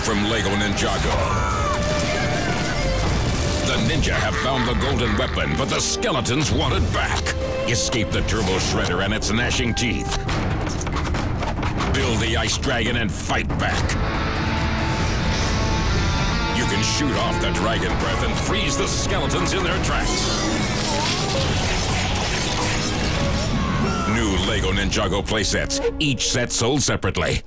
from Lego Ninjago. The Ninja have found the golden weapon, but the skeletons want it back. Escape the Turbo Shredder and its gnashing teeth. Build the Ice Dragon and fight back. You can shoot off the dragon breath and freeze the skeletons in their tracks. New Lego Ninjago playsets, each set sold separately.